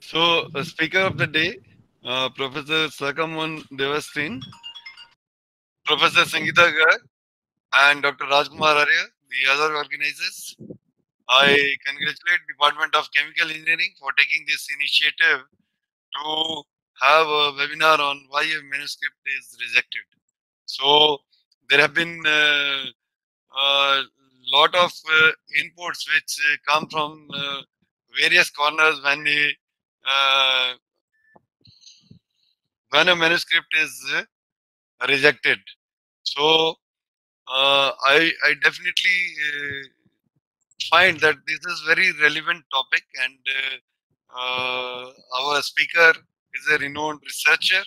So, uh, speaker of the day, uh, Professor Sakamon Devahastin, Professor Sangeeta Garg, and Dr. Rajkumar Arya, the other organizers. I congratulate Department of Chemical Engineering for taking this initiative to have a webinar on why a manuscript is rejected. So there have been a uh, uh, lot of uh, inputs which uh, come from uh, various corners when the uh, when a manuscript is rejected. So I I definitely find that this is very relevant topic and uh, our speaker is a renowned researcher.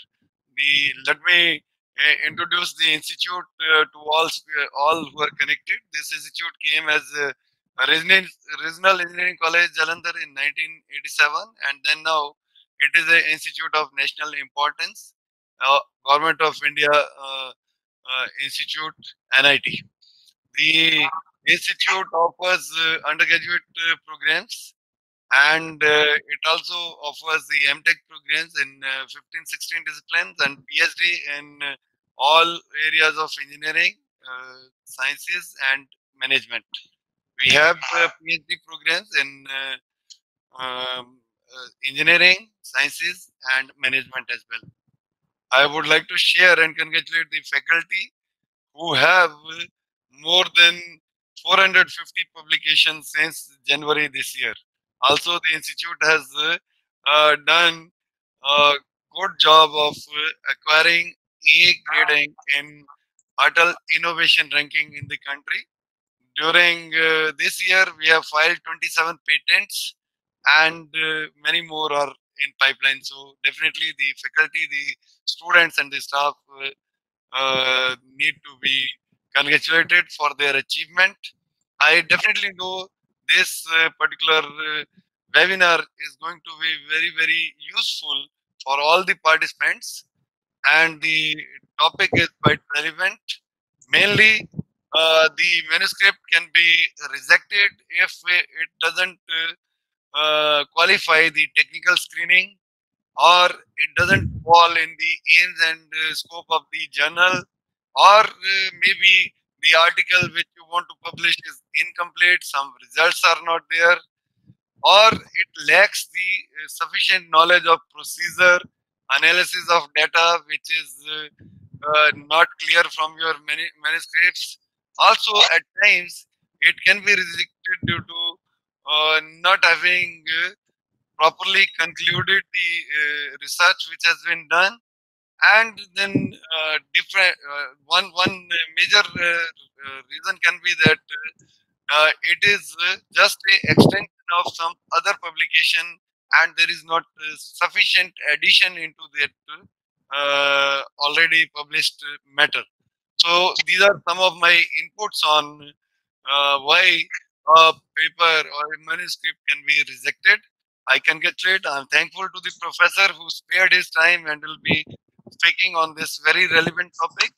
The, let me uh, introduce the institute uh, to all all who are connected. This institute came as a regional engineering college Jalandhar in 1987 and then now it is an institute of national importance uh, government of india uh, uh, institute nit the institute offers uh, undergraduate uh, programs and uh, it also offers the MTech programs in 15, 16 disciplines and PhD in all areas of engineering, sciences and management. We have PhD programs in um, engineering, sciences and management as well. I would like to share and congratulate the faculty who have more than 450 publications since January this year. Also, the institute has uh, done a good job of acquiring A grading in Atal Innovation Ranking in the country. During uh, this year, we have filed 27 patents and uh, many more are in pipeline. So definitely the faculty, the students and the staff uh, need to be congratulated for their achievement. I definitely know this uh, particular uh, webinar is going to be very, very useful for all the participants and the topic is quite relevant. Mainly, uh, the manuscript can be rejected if it doesn't uh, uh, qualify the technical screening or it doesn't fall in the aims and uh, scope of the journal or uh, maybe the article which you want to publish is incomplete, some results are not there, or it lacks the sufficient knowledge of procedure, analysis of data, which is uh, uh, not clear from your manuscripts. Also, at times, it can be rejected due to uh, not having uh, properly concluded the uh, research which has been done. And then uh, different uh, one one major uh, reason can be that it is just a extension of some other publication and there is not sufficient addition into that already published matter so these are some of my inputs on uh, why a paper or a manuscript can be rejected. I congratulate. I'm thankful to the professor who spared his time and will be speaking on this very relevant topic.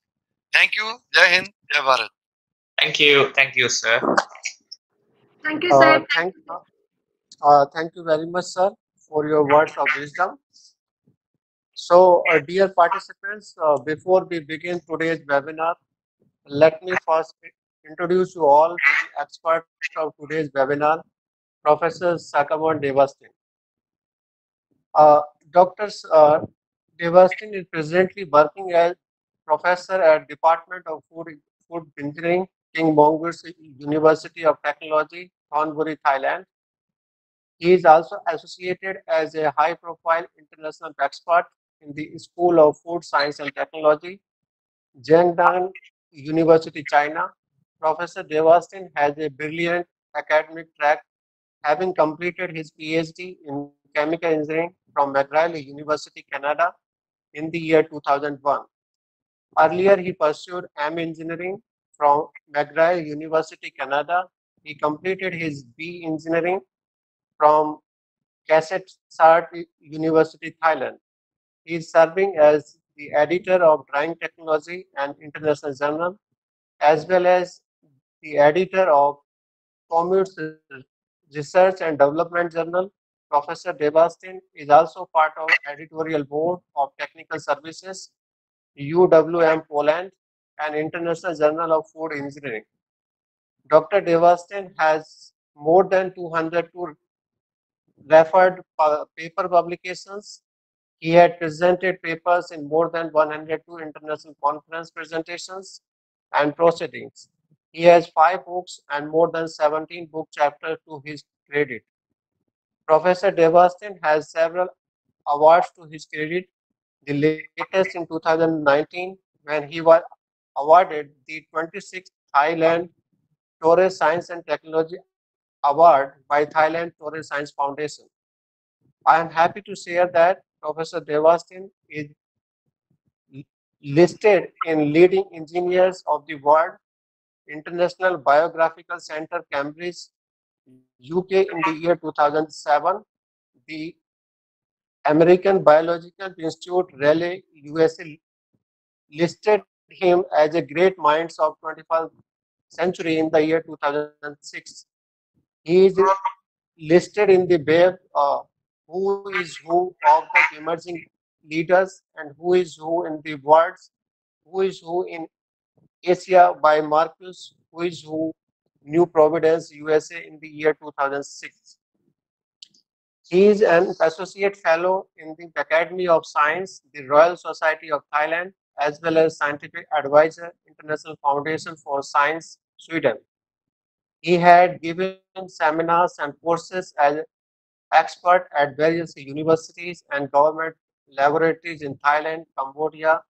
Thank you. Jai Hind, Jai Bharat. Thank you. Thank you, sir. Thank you, sir. Uh, thank, uh, thank you very much, sir, for your words of wisdom. So, uh, dear participants, uh, before we begin today's webinar, let me first introduce you all to the expert of today's webinar, Professor Sakamon Devahastin. Uh, Dr. Uh, Devahastin is presently working as professor at Department of Food, Food Engineering, King Mongkut's University of Technology, Thonburi, Thailand. He is also associated as a high-profile international expert in the School of Food Science and Technology, Jiangnan University, China. Professor Devahastin has a brilliant academic track, having completed his PhD in chemical engineering from McGill University, Canada, in the year 2001. Earlier, he pursued M Engineering from McGill University, Canada. He completed his B Engineering from Kasetsart University, Thailand. He is serving as the editor of Drying Technology and International Journal, as well as the editor of KMUTT Research and Development Journal Professor Devahastin is also part of editorial board of Technical Sciences, UWM Poland, and International Journal of Food Engineering. Dr. Devahastin has more than 202 referred paper publications. He had presented papers in more than 102 international conference presentations and proceedings. He has five books and more than 17 book chapters to his credit. Professor Devahastin has several awards to his credit. The latest in 2019 when he was awarded the 26th Thailand Toray Science and Technology Award by Thailand Toray Science Foundation. I am happy to share that Professor Devahastin is listed in leading engineers of the world International Biographical Center, Cambridge, UK in the year 2007. The American Biographical Institute, Raleigh, USA listed him as a great minds of 21st century in the year 2006. He is listed in the web uh, who is who of the emerging leaders and who is who in the world, who is who in Asia by Marquis, who is who New Providence, USA in the year 2006. He is an associate fellow in the Academy of Science, the Royal Society of Thailand, as well as scientific advisor, International Foundation for Science, Sweden. He had given seminars and courses as expert at various universities and government laboratories in Thailand, Cambodia,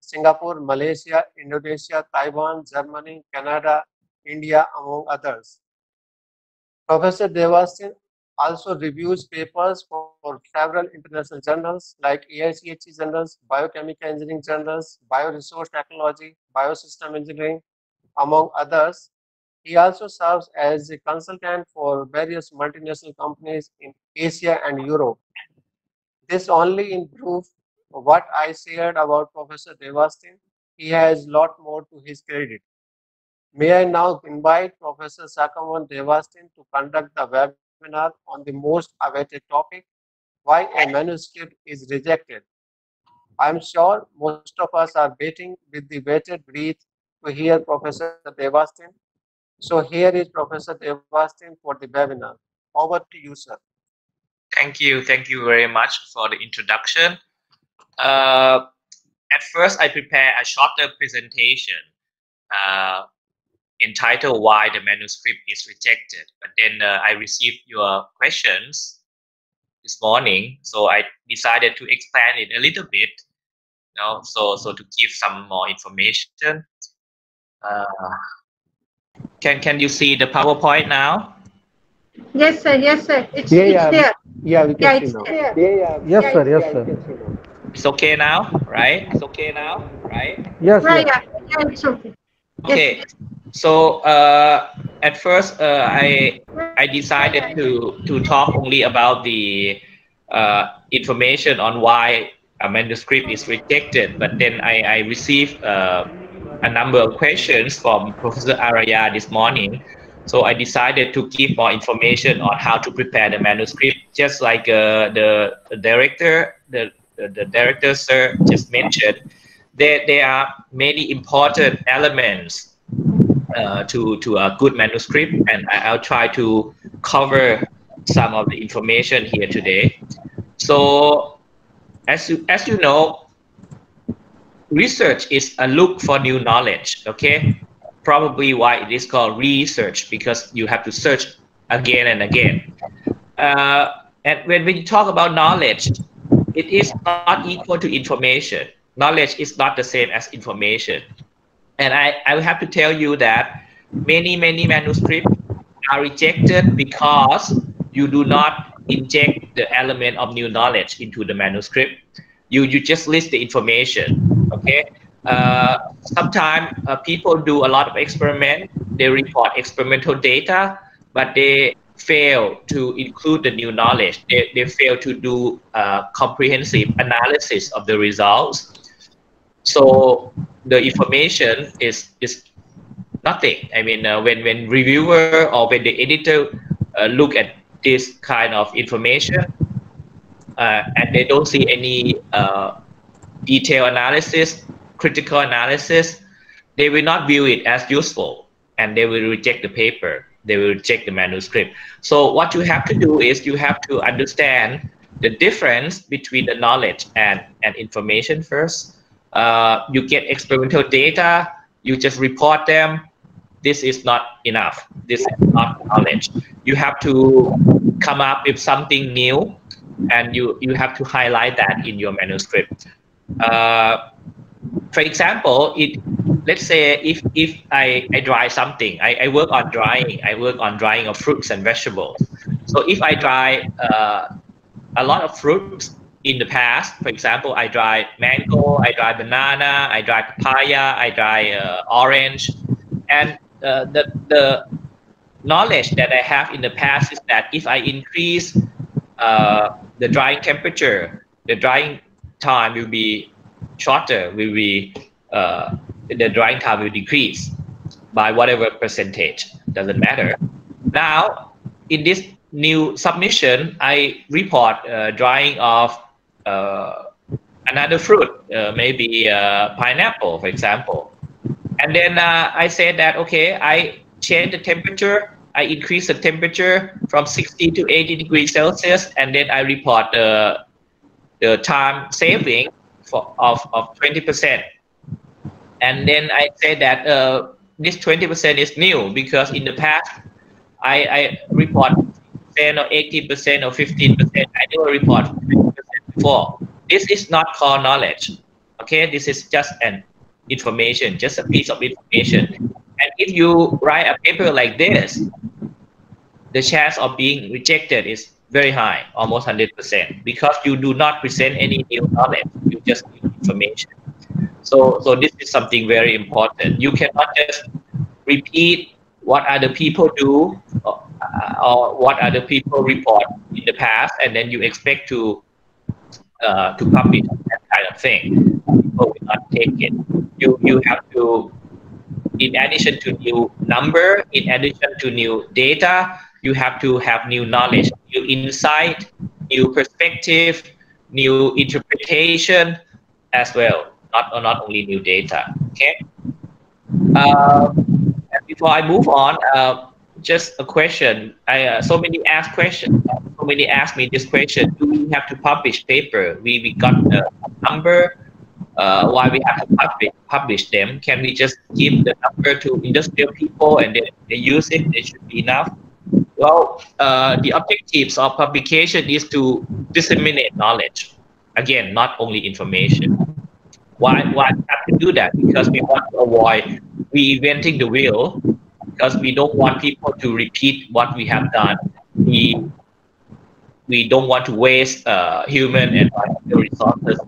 Singapore, Malaysia, Indonesia, Taiwan, Germany, Canada, India, among others. Professor Devahastin also reviews papers for, for, several international journals like AICHE journals, Biochemical Engineering journals, Bioresource Technology, Biosystem Engineering, among others. He also serves as a consultant for various multinational companies in Asia and Europe. This only in improves what I shared about Professor Devahastin. He has lot more to his credit. May I now invite Professor Sakamon Devahastin to conduct the webinar on the most awaited topic, why a manuscript is rejected. I'm sure most of us are waiting with the bated breath to hear Professor Devahastin. So here is Professor Devahastin for the webinar. Over to you, sir. Thank you. Thank you very much for the introduction. Uh, at first, I prepare a shorter presentation uh, entitled "Why the Manuscript is Rejected." But then uh, I received your questions this morning, so I decided to expand it a little bit. You know, so so to give some more information. Uh, can can you see the PowerPoint now? Yes, sir. Yes, sir. It's, Yeah, it's yeah. there. Yeah, we can Yeah, see it's now. there. Yes, Yeah, sir. Yes, yeah, sir. It's okay now, right? It's okay now, right? Yes, Right, yeah. Yeah, it's okay. Yes. Okay. So uh, at first, uh, I I decided to to talk only about the uh, information on why a manuscript is rejected, but then I, I received uh, a number of questions from Professor Araya this morning. So I decided to give more information on how to prepare the manuscript, just like uh, the, the director, the, the, the director sir just mentioned. There, there are many important elements uh, to, to a good manuscript, and I, I'll try to cover some of the information here today. So, as you, as you know, research is a look for new knowledge, okay? Probably why it is called research, because you have to search again and again. Uh, and when, you talk about knowledge, it is not equal to information. Knowledge is not the same as information. And I, I will have to tell you that many, many manuscripts are rejected because you do not inject the element of new knowledge into the manuscript. You, you just list the information, okay? Uh, Sometimes uh, people do a lot of experiment. They report experimental data, but they fail to include the new knowledge. They, they fail to do uh, comprehensive analysis of the results. So the information is is nothing. I mean, uh, when when reviewer or when the editor uh, look at this kind of information and they don't see any detailed analysis, critical analysis, they will not view it as useful and they will reject the paper. They will reject the manuscript. So what you have to do is you have to understand the difference between the knowledge and, and information first. Uh, you get experimental data, you just report them. This is not enough. This is not knowledge. You have to come up with something new and you, you have to highlight that in your manuscript. Uh, for example, it let's say if if I, I dry something, I, I work on drying, I work on drying of fruits and vegetables. So if I dry uh, a lot of fruits in the past, for example, I dry mango, I dry banana, I dry papaya, I dry uh, orange, and uh, the the knowledge that I have in the past is that if I increase uh, the drying temperature, the drying time will be shorter, will be uh, the drying time will decrease by whatever percentage. Doesn't matter. Now, in this new submission, I report uh, drying of uh, another fruit, uh, maybe uh, pineapple, for example. And then uh, I said that okay, I change the temperature. I increase the temperature from 60 to 80 degrees Celsius, and then I report the the time saving for of of 20 percent and then I say that uh, this 20% is new because in the past I, I report 10 or 80% or 15%. I never report 50% before. This is not called knowledge. Okay, this is just an information, just a piece of information. And if you write a paper like this, the chance of being rejected is very high, almost 100%, because you do not present any new knowledge, you just give information. So, so this is something very important. You cannot just repeat what other people do or, or what other people report in the past, and then you expect to uh, to publish that kind of thing. People will not take it. You you have to, in addition to new number, in addition to new data, you have to have new knowledge, new insight, new perspective, new interpretation as well not not only new data. Okay. Uh, before I move on, uh, just a question. I uh, so many ask questions. So many ask me this question: Do we have to publish paper? We we got the number. Uh, why we have to publish publish them? Can we just give the number to industrial people and then they use it? It should be enough. Well, uh, the objectives of publication is to disseminate knowledge. Again, not only information. Why, why have to do that? Because we want to avoid reinventing the wheel because we don't want people to repeat what we have done. We, we don't want to waste uh, human and resources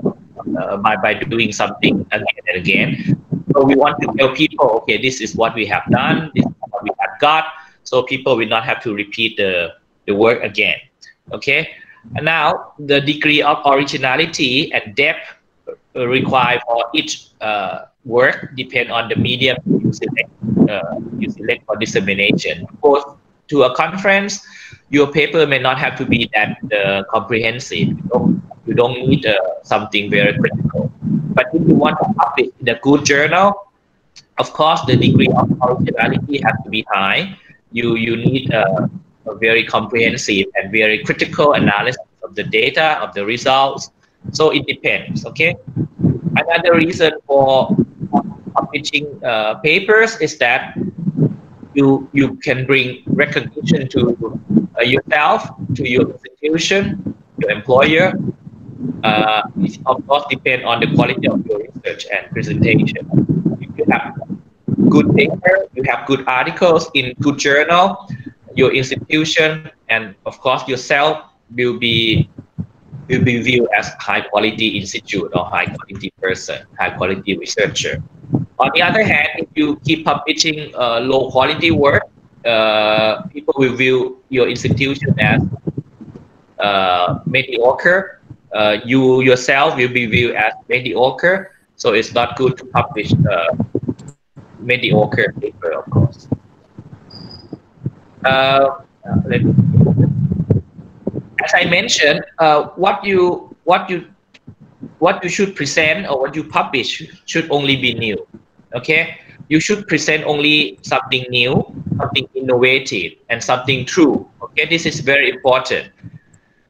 uh, by, by doing something again and again. So we want to tell people, okay, this is what we have done, this is what we have got, so people will not have to repeat the, the work again. Okay. And now the degree of originality and depth uh, required for each uh, work depend on the medium you select, uh, you select for dissemination. Both to a conference, your paper may not have to be that uh, comprehensive. You don't, you don't need uh, something very critical. But if you want to publish in a good journal, of course, the degree of originality has to be high. You, you need a, a very comprehensive and very critical analysis of the data, of the results, so it depends. Okay. Another reason for publishing uh, papers is that you you can bring recognition to uh, yourself, to your institution, your employer. Uh, it of course depend on the quality of your research and presentation. If you have good paper, you have good articles in good journal, your institution and of course yourself will be will be viewed as high quality institute or high quality person, high quality researcher. On the other hand, if you keep publishing uh, low quality work, uh, people will view your institution as uh, mediocre. Uh, you yourself will be viewed as mediocre. So it's not good to publish uh, mediocre paper, of course. Uh, as I mentioned, uh, what you what you what you should present or what you publish should only be new. Okay, you should present only something new, something innovative, and something true. Okay, this is very important.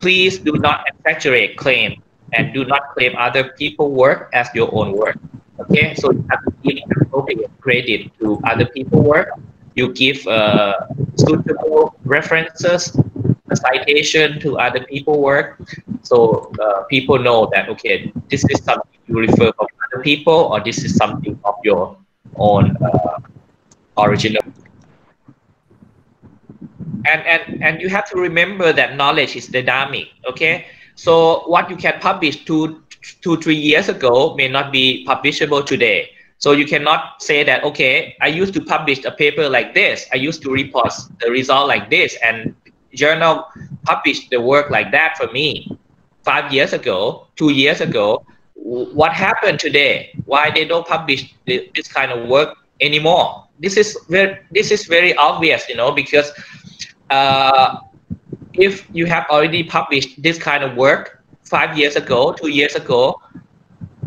Please do not exaggerate claim and do not claim other people's work as your own work. Okay, so you have to give appropriate credit to other people's work. You give uh, suitable references, a citation to other people's work, so uh, people know that okay, this is something you refer from other people, or this is something of your own uh, original. And, and and you have to remember that knowledge is dynamic. Okay, so what you can publish two two three years ago may not be publishable today. So you cannot say that okay, I used to publish a paper like this. I used to report the result like this, and journal published the work like that for me five years ago, two years ago. What happened today? Why they don't publish this kind of work anymore? This is very this is very obvious, you know, because uh, if you have already published this kind of work five years ago, two years ago,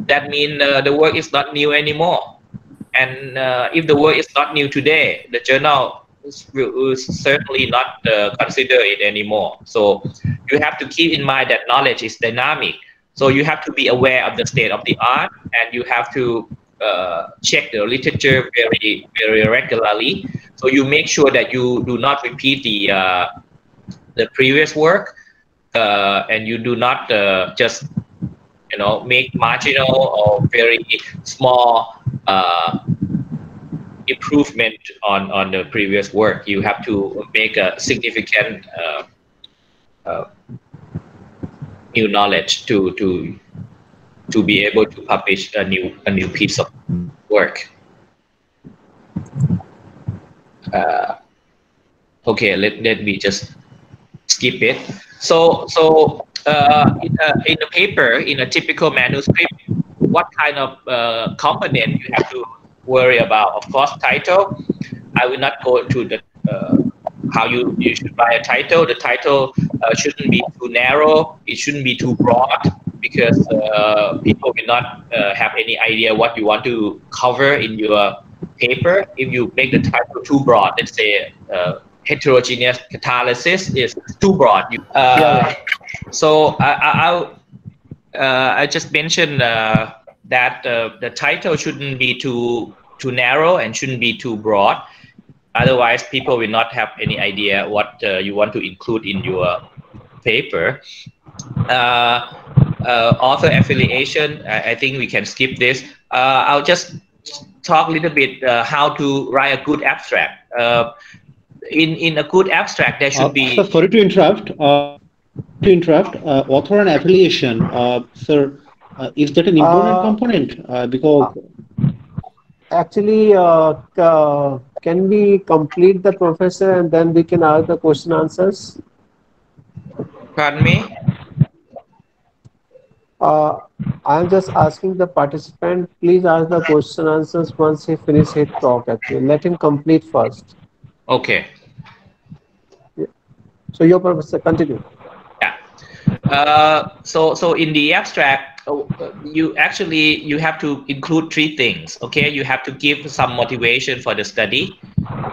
that means uh, the work is not new anymore. And uh, if the work is not new today, the journal will certainly not uh, consider it anymore. So you have to keep in mind that knowledge is dynamic. So you have to be aware of the state of the art, and you have to uh, check the literature very very regularly. So you make sure that you do not repeat the uh, the previous work, uh, and you do not uh, just you know make marginal or very small uh, improvement on on the previous work. You have to make a significant uh, uh, new knowledge to to to be able to publish a new a new piece of work. Uh, okay, let, let me just skip it. So so uh, in, a, in a paper in a typical manuscript, what kind of uh, component you have to worry about? Of course, title. I will not go into the uh, how you, you should buy a title. The title uh, shouldn't be too narrow. It shouldn't be too broad because uh, people will not uh, have any idea what you want to cover in your paper. If you make the title too broad, let's say uh, heterogeneous catalysis is too broad. Uh, Yeah. So I, I, I'll, uh, I just mentioned uh, that uh, the title shouldn't be too too narrow and shouldn't be too broad. Otherwise, people will not have any idea what uh, you want to include in your paper. Uh, uh, author affiliation, I, I think we can skip this. Uh, I'll just talk a little bit uh, how to write a good abstract. Uh, in in a good abstract, there should Uh, be. sir, sorry to interrupt. Uh, to interrupt, uh, author and affiliation, uh, sir, uh, is that an important Uh, component? Uh, because Actually, uh, ca- can we complete the professor and then we can ask the question answers? Pardon me. Uh, I am just asking the participant, please ask the question answers once he finish his talk. Actually, let him complete first. Okay. So your professor, continue. Yeah. Uh, so so in the abstract, uh, you actually you have to include three things. Okay, you have to give some motivation for the study,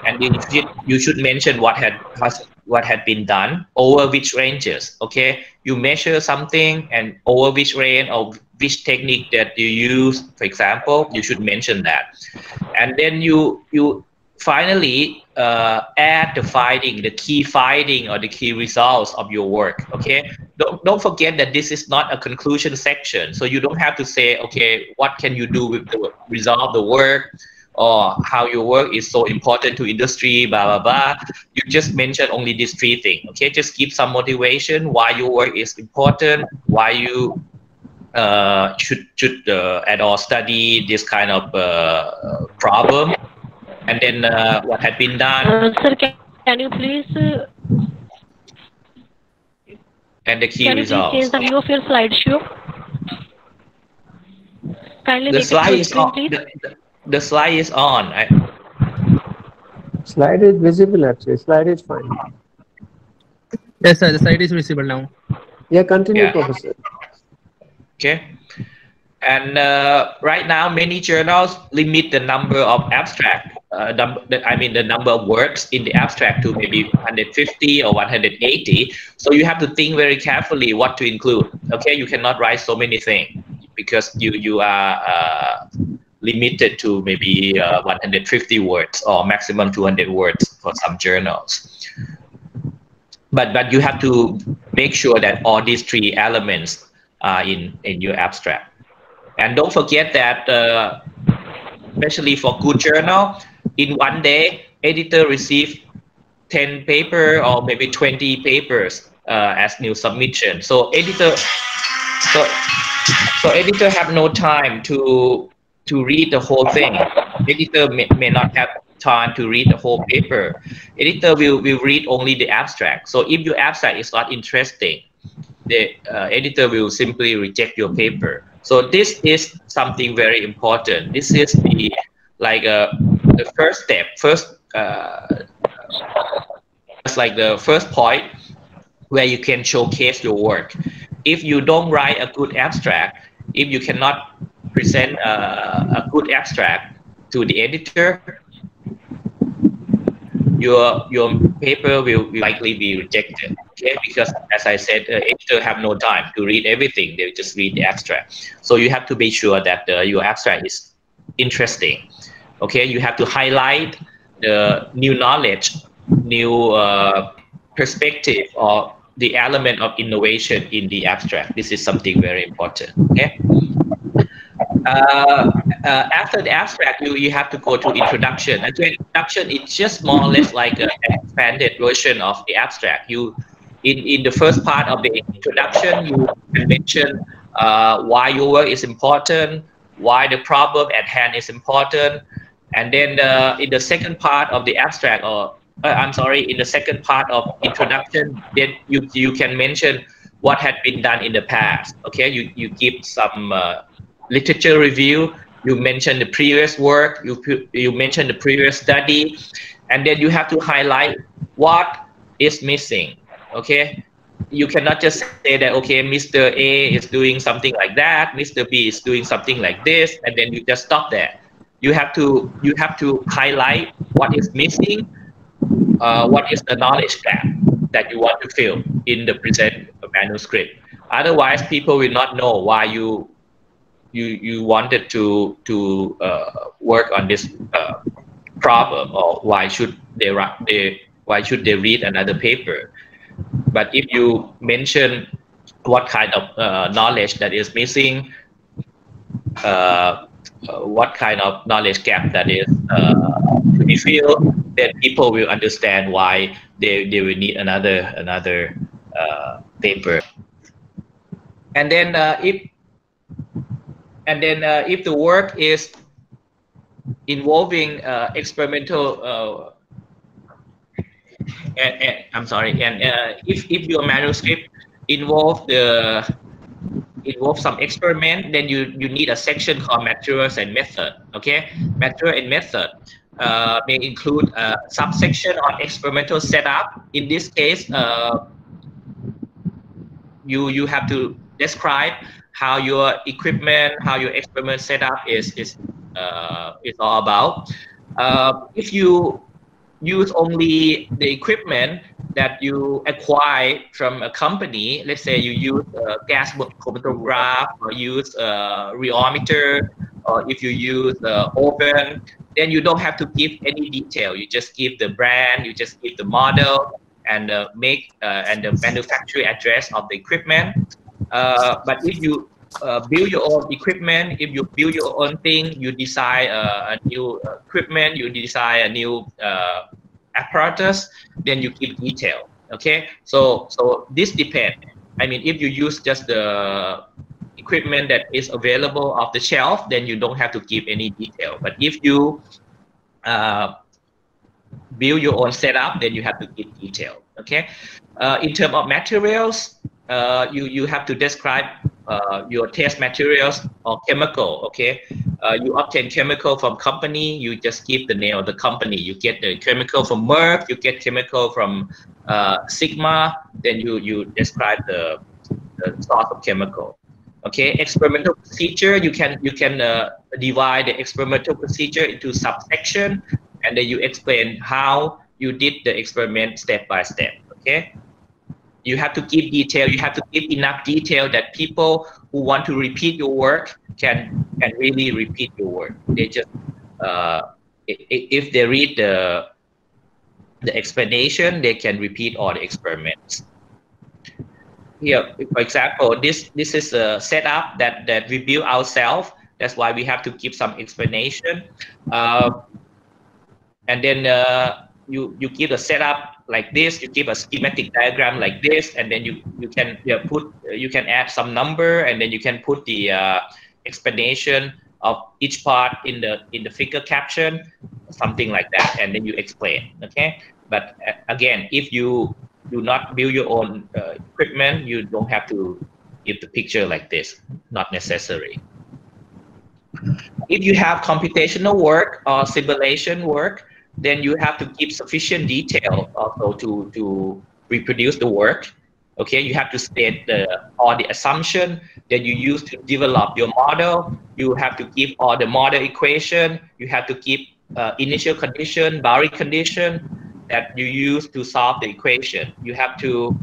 and you should, you should mention what had has, what had been done over which ranges. Okay, you measure something and over which range or which technique that you use. For example, you should mention that, and then you you finally uh, add the finding, the key finding or the key results of your work. Okay, don't, don't forget that this is not a conclusion section. So you don't have to say, okay, what can you do with the result of the work or how your work is so important to industry, blah, blah, blah. You just mention only these three things. Okay, just give some motivation why your work is important, why you uh, should should uh, at all study this kind of uh, problem, and then uh, what had been done Uh, sir, can, can you please uh, and the key can you please results. change the view of your slideshow? Kindly The slide is screen, on. please. The, the- the slide is on. I, Slide is visible actually. Slide is fine. Yes, sir. The slide is visible now. Yeah, continue, Yeah. Professor. Okay. And uh, right now, many journals limit the number of abstract. Uh, I mean, the number of words in the abstract to maybe 150 or 180. So you have to think very carefully what to include. Okay, you cannot write so many things because you you are uh, limited to maybe uh, 150 words or maximum 200 words for some journals. But but you have to make sure that all these three elements are in in your abstract. And don't forget that, uh, especially for good journal, in one day, editor receive 10 paper or maybe 20 papers uh, as new submission. So editor, so, so editor have no time to to read the whole thing. Editor may, may not have time to read the whole paper. Editor will, will read only the abstract. So if your abstract is not interesting, the uh, editor will simply reject your paper. So this is something very important. This is the like uh, the first step, first uh, it's like the first point where you can showcase your work. If you don't write a good abstract, if you cannot present a, a good abstract to the editor, your your paper will likely be rejected. Okay, because as I said, uh, editor have no time to read everything; they just read the abstract. So you have to be sure that uh, your abstract is interesting. Okay, you have to highlight the new knowledge, new uh, perspective, or the element of innovation in the abstract. This is something very important. Okay. Uh, uh, after the abstract, you, you have to go to introduction. And introduction, is just more or less like an expanded version of the abstract. You, in, in the first part of the introduction, you can mention uh, why your work is important, why the problem at hand is important, and then in the second part of the abstract, or uh, I'm sorry, in the second part of introduction, then you you can mention what had been done in the past. Okay, you you give some uh, literature review. You mention the previous work. You you mention the previous study, and then you have to highlight what is missing. Okay, you cannot just say that okay, Mr. A is doing something like that, Mr. B is doing something like this, and then you just stop there. You have to you have to highlight what is missing, uh, what is the knowledge gap that you want to fill in the present manuscript. Otherwise, people will not know why you you you wanted to to uh, work on this uh, problem or why should they they why should they read another paper but if you mention what kind of uh, knowledge that is missing uh, what kind of knowledge gap that is uh, to be filled then people will understand why they, they will need another another uh, paper. And then uh, if and then uh, if the work is involving uh, experimental uh, and, and I'm sorry and uh, if, if your manuscript involve the involve some experiment then you you need a section called materials and method okay material and method uh, may include a subsection on experimental setup in this case uh, you you have to describe how your equipment, how your experiment setup is is uh, is all about. Uh, if you use only the equipment that you acquire from a company, let's say you use a gas chromatograph or use a rheometer, or if you use the oven, then you don't have to give any detail. You just give the brand, you just give the model, and uh, make uh, and the manufacturer address of the equipment. Uh, but if you uh, build your own equipment, if you build your own thing, you design uh, a new equipment, you design a new uh, apparatus, then you give detail. Okay, so so this depends. I mean, if you use just the equipment that is available off the shelf, then you don't have to give any detail. But if you uh, build your own setup, then you have to give detail. Okay. Uh, in terms of materials, you you have to describe uh, your test materials or chemical. Okay. Uh, you obtain chemical from company. You just give the name of the company. You get the chemical from Merck. You get chemical from uh, Sigma. Then you you describe the the source of chemical. Okay, experimental procedure you can you can uh, divide the experimental procedure into subsection, and then you explain how you did the experiment step by step. Okay, you have to give detail. You have to give enough detail that people who want to repeat your work can can really repeat your work. They just uh, if they read the the explanation, they can repeat all the experiments. Here, for example, this this is a setup that that we build ourselves. That's why we have to give some explanation. Uh, and then uh, you you give a setup like this. You give a schematic diagram like this, and then you you can yeah, put you can add some number, and then you can put the uh, explanation of each part in the in the figure caption, something like that, and then you explain. Okay, but uh, again, if you do not build your own uh, equipment, you don't have to give the picture like this. Not necessary. If you have computational work or simulation work, then you have to give sufficient detail also to, to reproduce the work. Okay, you have to state the, all the assumption that you use to develop your model. You have to give all the model equation. You have to give uh, initial condition, boundary condition that you use to solve the equation. You have to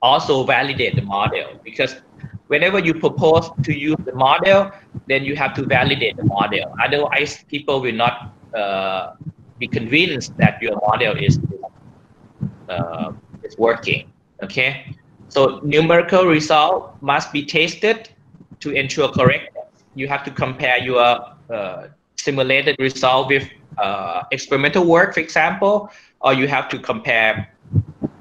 also validate the model because whenever you propose to use the model, then you have to validate the model. Otherwise, people will not uh, be convinced that your model is uh, is working. Okay, so numerical result must be tested to ensure correctness. You have to compare your uh, simulated result with uh, experimental work, for example, or you have to compare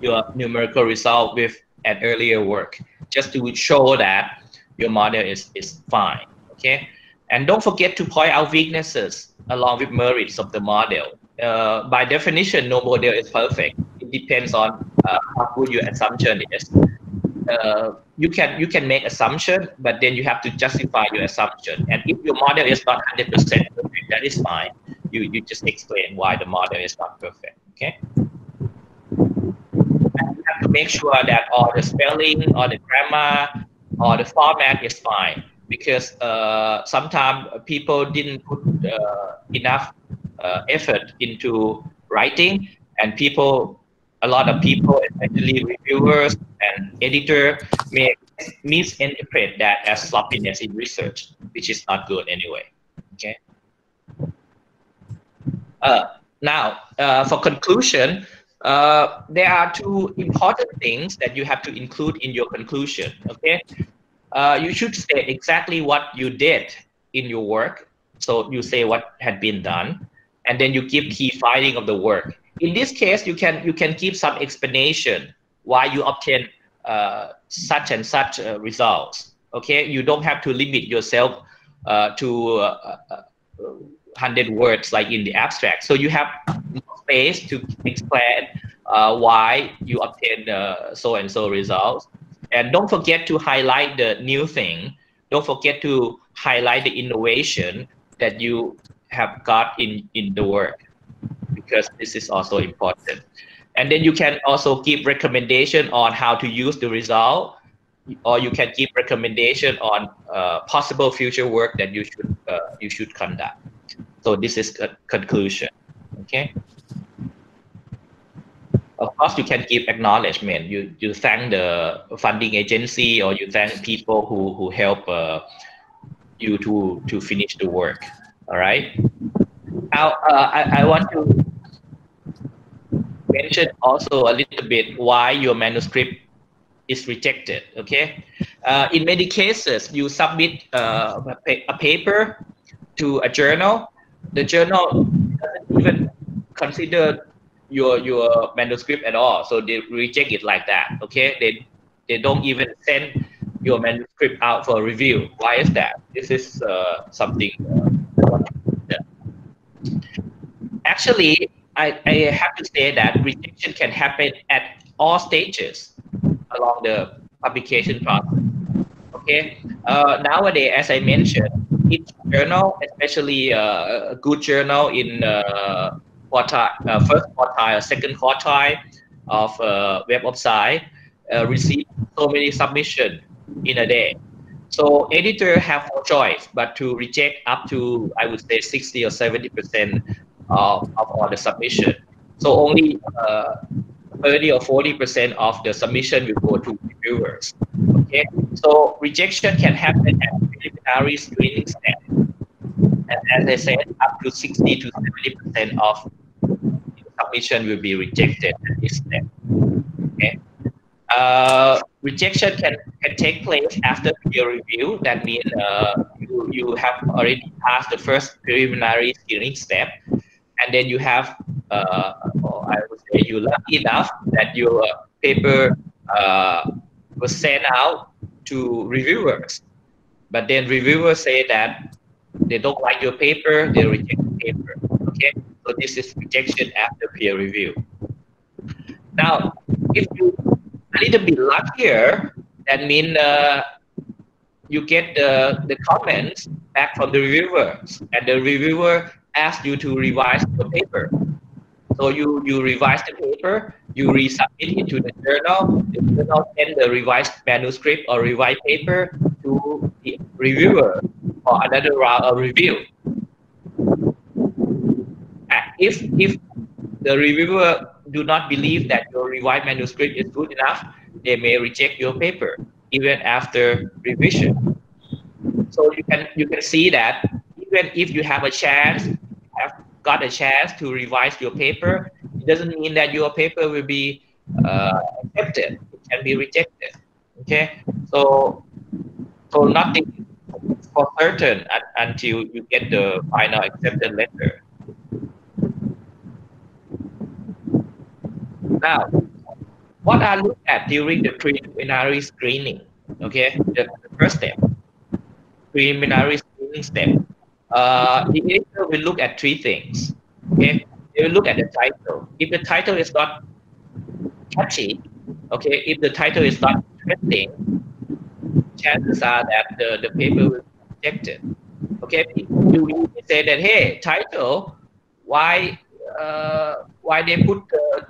your numerical result with an earlier work just to show that your model is, is fine. Okay, and don't forget to point out weaknesses along with merits of the model. Uh, by definition, no model is perfect. It depends on uh, how good your assumption is. Uh, you can you can make assumption, but then you have to justify your assumption. And if your model is not hundred percent perfect, that is fine. You you just explain why the model is not perfect. Okay. And you have to make sure that all the spelling, all the grammar, or the format is fine because uh, sometimes people didn't put uh, enough uh, effort into writing, and people, a lot of people, especially reviewers and editor, may misinterpret that as sloppiness in research, which is not good anyway. Okay. Uh, now, uh, for conclusion, uh, there are two important things that you have to include in your conclusion. Okay, uh, you should state exactly what you did in your work. So you say what had been done, and then you give key finding of the work. In this case, you can you can give some explanation why you obtain uh, such and such uh, results. Okay, you don't have to limit yourself uh, to uh, uh, hundred words like in the abstract. So you have space to explain uh, why you obtain uh, so and so results. And don't forget to highlight the new thing. Don't forget to highlight the innovation that you have got in, in the work because this is also important. And then you can also give recommendation on how to use the result or you can give recommendation on uh, possible future work that you should uh, you should conduct. So this is a conclusion. Okay. Of course, you can give acknowledgement. You you thank the funding agency or you thank people who who help uh, you to to finish the work. All right. Now uh, I I want to mention also a little bit why your manuscript is rejected. Okay. Uh, in many cases, you submit uh, a, a paper to a journal. The journal doesn't even consider your your manuscript at all, so they reject it like that. Okay, they they don't even send your manuscript out for review. Why is that? This is uh, something. Uh, actually, I, I have to say that rejection can happen at all stages along the publication process. Okay, uh, nowadays, as I mentioned, each journal, especially uh, a good journal in uh, quartile, uh, first quartile, second quartile of uh, Web Science, uh, receive so many submission in a day. So editor have no choice but to reject up to I would say 60 or 70 percent of, of all the submission. So only uh, 30 or 40 percent of the submission will go to reviewers. Okay, so rejection can happen at preliminary screening step, and as I said, up to 60 to 70 percent of submission will be rejected at this step. Okay. Uh, rejection can, can take place after peer review. That means uh, you, you have already passed the first preliminary screening step, and then you have, uh, I would say, you're lucky enough that your paper uh, was sent out to reviewers. But then reviewers say that they don't like your paper, they reject the paper. Okay, so this is rejection after peer review. Now, if you a little bit luckier, that means uh, you get the, the comments back from the reviewers, and the reviewer asks you to revise the paper. So you, you revise the paper, you resubmit it to the journal, the journal send the revised manuscript or revised paper to the reviewer for another of review. Uh, If, if the reviewer do not believe that your revised manuscript is good enough, they may reject your paper even after revision. So you can you can see that even if you have a chance, have got a chance to revise your paper, it doesn't mean that your paper will be uh, accepted. It can be rejected. Okay, so so nothing for certain un- until you get the final accepted letter. Now, what I look at during the preliminary screening, okay, the, the first step, preliminary screening step, uh, will look at three things. Okay, will look at the title. If the title is not catchy, okay, if the title is not interesting, chances are that the, the paper will be rejected. Okay, you you say that hey, title, why uh, why they put uh,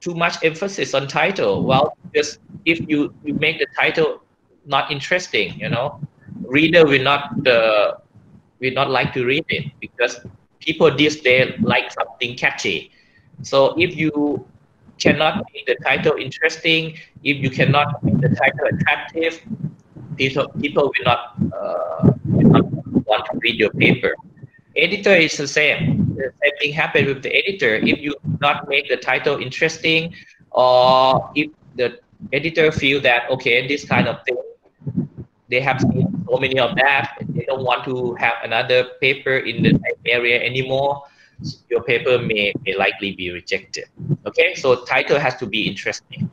too much emphasis on title? Well, just if you, you make the title not interesting, you know, reader will not uh, will not like to read it because people these days like something catchy. So if you cannot make the title interesting, if you cannot make the title attractive, people people will not uh, will not want to read your paper. Editor is the same. The same thing happened with the editor. If you not make the title interesting, or if the editor feel that okay, this kind of thing, they have seen so many of that, they don't want to have another paper in the area anymore. Your paper may, may likely be rejected. Okay, so title has to be interesting.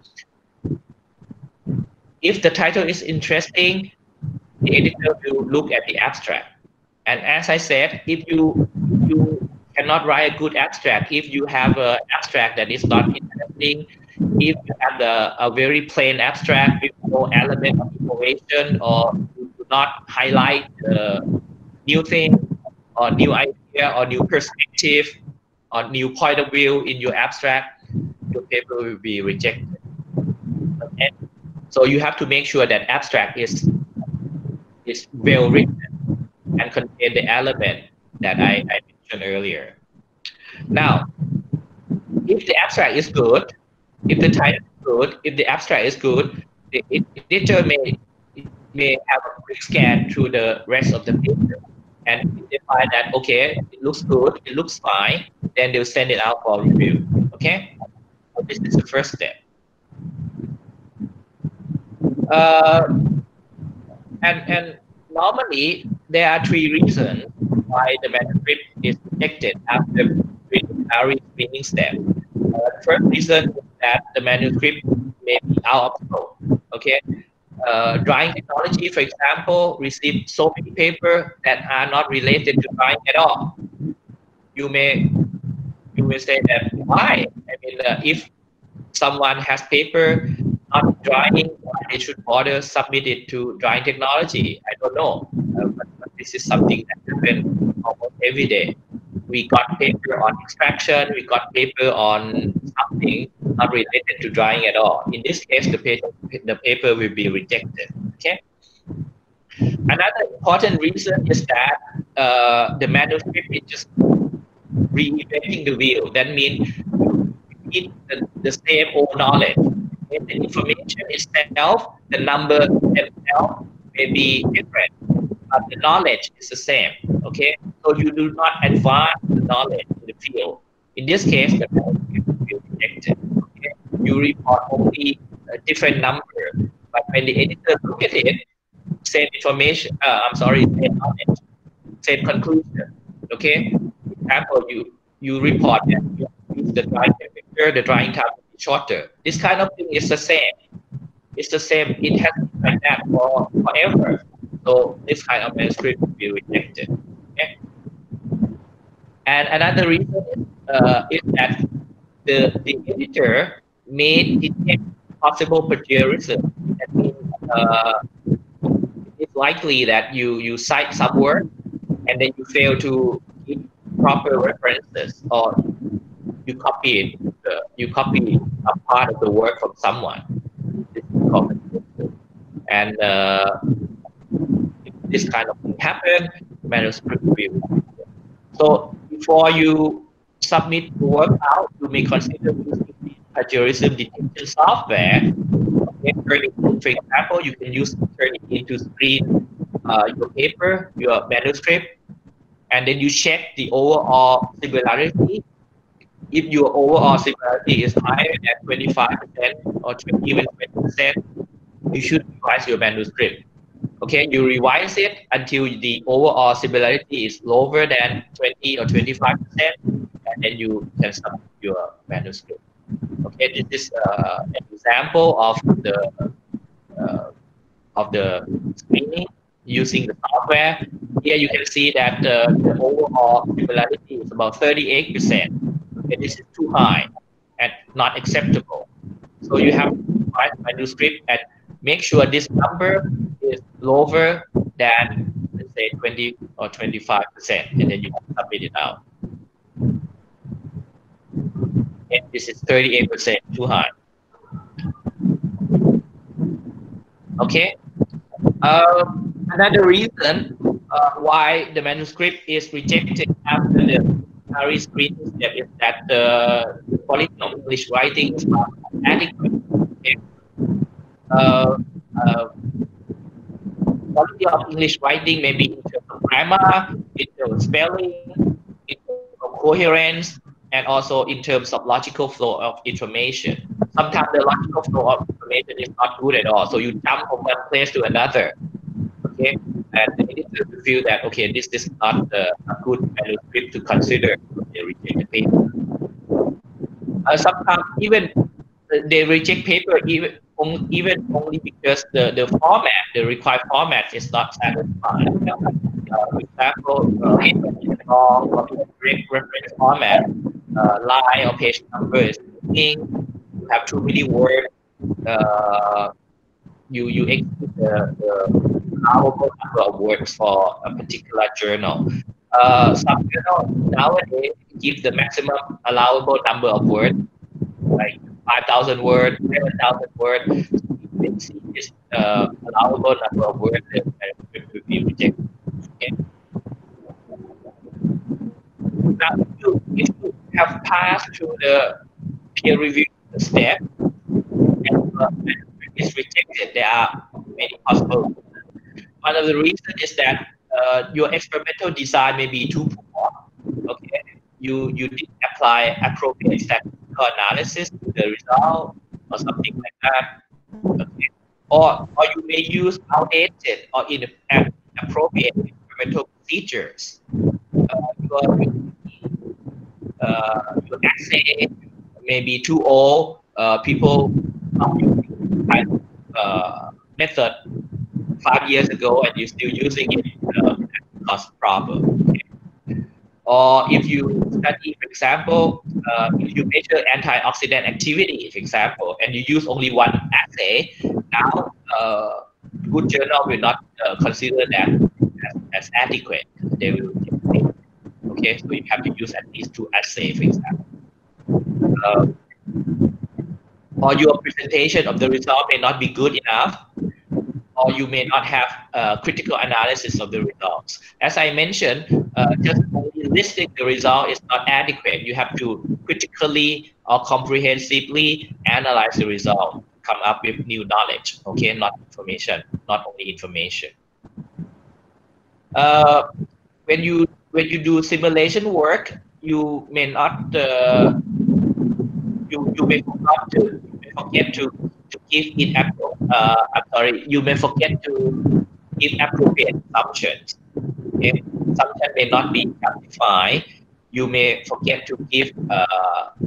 If the title is interesting, the editor will look at the abstract. And as I said, if you you cannot write a good abstract, if you have an abstract that is not interesting, if you have a, a very plain abstract with no element of innovation or you do not highlight the new thing or new idea or new perspective or new point of view in your abstract, your paper will be rejected. Okay? So you have to make sure that abstract is is well written and contain the element that I, I mentioned earlier. Now, if the abstract is good, if the title is good, if the abstract is good, the editor may may have a quick scan through the rest of the paper and they find that okay, it looks good, it looks fine, then they'll send it out for review. Okay, so this is the first step. Uh, and and normally there are three reasons why the manuscript is rejected after preliminary screening step. Uh, first reason is that the manuscript may be out of scope. Okay, uh, Drying Technology, for example, received so many papers that are not related to drying at all. You may you may say that why? I mean, uh, if someone has paper not drying, they should bother submit it to Drying Technology. I don't know, uh, but, but this is something that happens almost every day. We got paper on extraction, we got paper on something, not related to drying at all. In this case, the paper, the paper will be rejected. Okay. Another important reason is that uh, the manuscript is just reinventing the wheel. That means the, the same old knowledge. The information itself, the number themselves may be different, but the knowledge is the same. Okay, so you do not advance the knowledge in the field. In this case, the manuscript will be rejected. Okay, you report only a different number, but when the editor look at it, same information. Uh, I'm sorry, same knowledge, same conclusion. Okay, for example, you you report that you use the temperature, the drying be shorter. This kind of thing is the same. It's the same. It has been like that for forever. So this kind of manuscript will be rejected. Okay? And another reason is, uh, is that the, the editor may detect possible plagiarism. That means uh, it's likely that you, you cite some work and then you fail to give proper references or you copy it, you copy a part of the work from someone. And uh, if this kind of thing happen, manuscript be. So before you submit the work out, you may consider using plagiarism detection software. For example, you can use Turnitin to screen uh, your paper, your manuscript, and then you check the overall similarity. If your overall similarity is higher than 25% or 20, even 20%, you should revise your manuscript. Okay, you revise it until the overall similarity is lower than 20 or 25 percent, and then you can submit your manuscript. Okay, this is uh, an example of the uh, of the screening using the software. Here you can see that uh, the overall similarity is about 38 percent. This is too high and not acceptable. So you have to revise manuscript and make sure this number is lower than let's say 20 or 25 percent and then you submit it out. And this is 38 percent too high. Okay? Uh, another reason uh, why the manuscript is rejected after the Harry screening step is that the quality of English writing is not adequate. Uh, uh, quality of English writing may be in terms of grammar, in terms of spelling, in terms of coherence, and also in terms of logical flow of information. Sometimes the logical flow of information is not good at all, so you jump from one place to another. Okay, and the editor will feel that okay, this, is not uh, a good manuscript to consider. They reject the paper. Uh, sometimes even they reject paper even even only because the, the format, the required format is not satisfied. Uh, for example, uh, or reference format, uh, line or page number is missing, you have too many words, uh, you, you exceed the, the number of words for a particular journal. Uh, some journals nowadays give the maximum allowable number of words, like 5,000 words, 7,000 words. This uh, allowable number of words that will be rejected. Okay. Now, if you, if you have passed through the peer review step and uh, is rejected, there are many possible one of the reasons is that uh, your experimental design may be too poor. Okay, you you didn't apply appropriate statistical analysis to the result or something like that. Okay. Or or you may use outdated or inappropriate experimental procedures. Uh, your, uh, your assay may be too old. Uh, people using uh, method five years ago and you're still using it, uh, cause problem. Okay. Or if you study, for example, uh, if you measure antioxidant activity, for example, and you use only one assay, now uh, good journal will not uh, consider that as, as, adequate. They will okay, so you have to use at least two assays, for example. Uh, or your presentation of the result may not be good enough, or you may not have a critical analysis of the results. As I mentioned, uh, just listing the result is not adequate. You have to critically or comprehensively analyze the result, come up with new knowledge, okay, not information, not only information. Uh, when you when you do simulation work, you may not uh, you you may forget to forget to give it uh, I'm sorry you may forget to give appropriate assumptions. If assumption may not be justified, you may forget to give uh,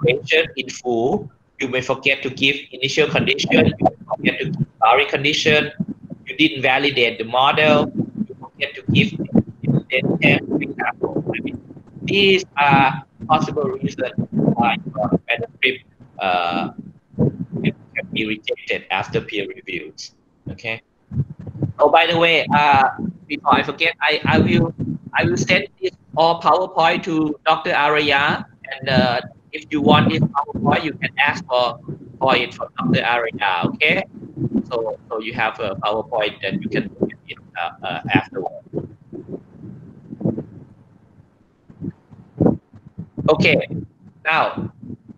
question in full. You may forget to give initial condition. You forget to give boundary condition. You didn't validate the model. You forget to give. These are possible reasons why your manuscript uh, be rejected after peer reviews. Okay. Oh, by the way, uh, before I forget, I, I will I will send this all PowerPoint to Dr. Arya, and uh, if you want this PowerPoint, you can ask for for it from Dr. Arya. Okay. So so you have a PowerPoint that you can look at it uh, uh, afterwards. Okay, now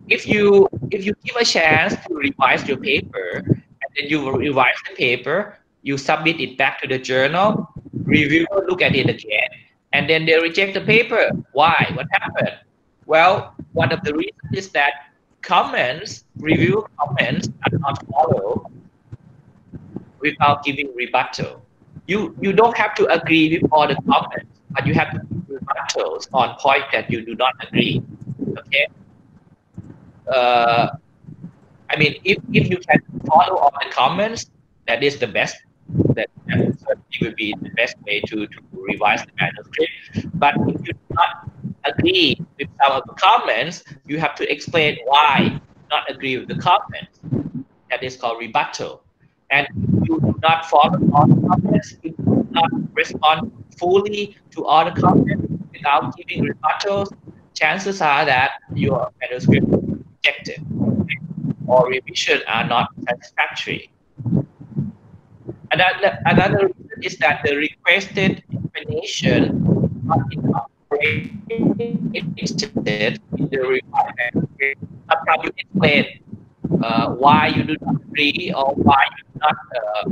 if you if you give a chance to revise your paper and then you revise the paper, you submit it back to the journal, reviewer look at it again, and then they reject the paper. Why? What happened? Well, one of the reasons is that comments, review comments are not followed without giving rebuttal. You you don't have to agree with all the comments, but you have to give rebuttals on point that you do not agree. Okay. Uh, I mean, if, if you can follow all the comments, that is the best. That, certainly will be the best way to, to revise the manuscript. But if you do not agree with some of the comments, you have to explain why not agree with the comments. That is called rebuttal. And if you do not follow all the comments, you do not respond fully to all the comments without giving rebuttals, chances are that your manuscript rejected or revision are not satisfactory. Another, another reason is that the requested explanation not incorporated in the manuscript. Sometimes you explain uh, why you do not agree or why you do not uh,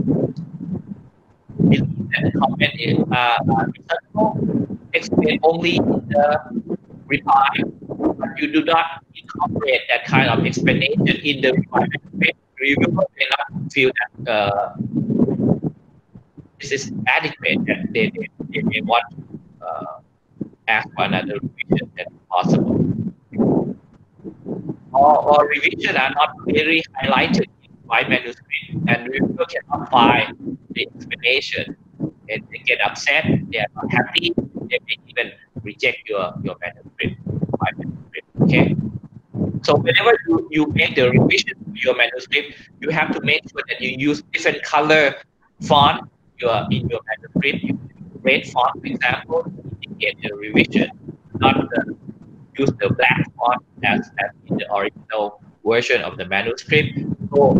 believe that the comment is uh, reasonable explain only the reply, you do not incorporate that kind of explanation in the reply. Reviewer may not feel that uh, this is adequate and they, they, they may want to uh, ask for another revision is possible. Or, or revision are not clearly highlighted in my manuscript and reviewer cannot find the explanation and they get upset, they are not happy, they may even reject your, your manuscript, my manuscript. Okay. So whenever you, you make the revision to your manuscript, you have to make sure that you use different color font your in your manuscript. You red font, for example, indicate the revision, not the, use the black font as, as in the original version of the manuscript. So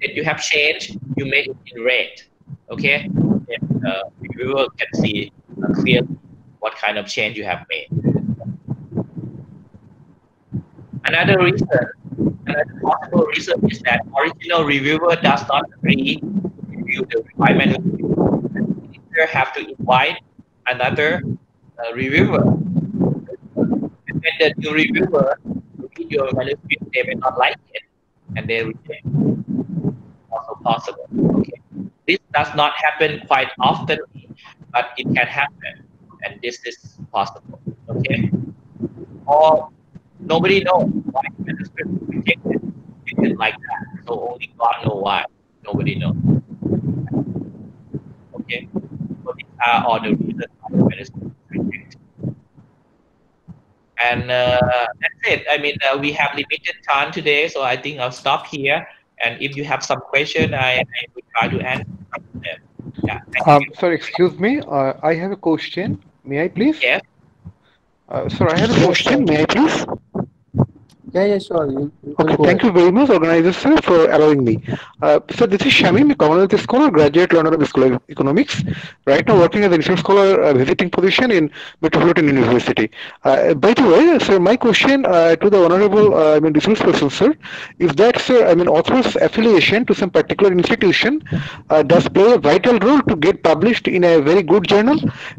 that you have changed, you make it in red. Okay, and uh, viewer can see clearly what kind of change you have made. Another reason, another possible reason is that original reviewer does not agree to review the requirement. Either have to invite another uh, reviewer. And when the new reviewer read your manuscript, they may not like it, and they reject. Also possible. Okay. This does not happen quite often, but it can happen, and this is possible. Okay. Or nobody knows why the manuscript was rejected. It is like that. So only God knows why. Nobody knows. Okay. So these are all the reasons why the manuscript rejected. And uh, that's it. I mean, uh, we have limited time today, so I think I'll stop here. And if you have some question, I, I will try to answer them. Yeah. Um, you. sir, excuse me. Uh, I have a question. May I please? Yes. Uh, sir, I have a question. May I please? Yeah, yeah, sure. You, you Okay, thank ahead. you very much, organizers, sir, for allowing me. Uh, so this is Shamim, a Commonwealth Scholar, graduate learner of the School of Economics. Right now working as a research scholar, uh, visiting position in Metropolitan University. Uh, by the way, sir, my question uh, to the honorable, uh, I mean, resource person, sir, is that, sir, I mean, author's affiliation to some particular institution uh, does play a vital role to get published in a very good journal?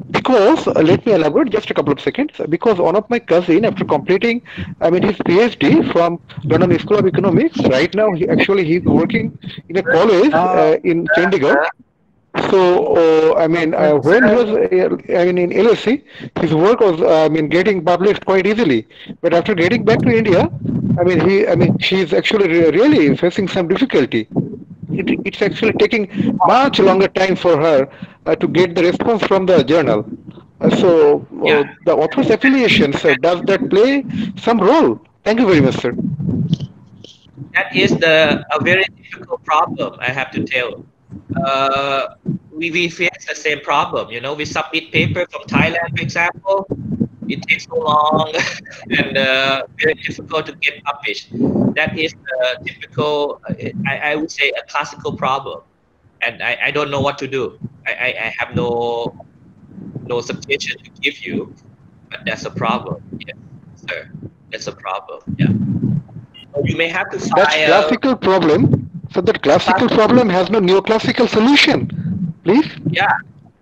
Because, uh, let me elaborate just a couple of seconds, because one of my cousin, after completing, I mean, his PhD from London School of Economics, right now, he actually he's working in a college uh, in Chandigarh. So, uh, I mean, uh, when he was, uh, I mean, in LSE, his work was, uh, I mean, getting published quite easily. But after getting back to India, I mean, he, I mean, she's actually re- really facing some difficulty. It, it's actually taking much longer time for her uh, to get the response from the journal. Uh, so, uh, Yeah. the author's affiliations, uh, does that play some role? Thank you very much, sir. that is the a very difficult problem i have to tell. Uh, we, we face the same problem you know. We submit paper from thailand for example. It takes so long and uh, very difficult to get published. That is the typical I, I would say a classical problem. And i, I don't know what to do. I, I, I have no no suggestion to give you but that's a problem. Yes sir that's a problem yeah you may have to That's file classical problem. So that classical problem has no neoclassical solution. Please. Yeah.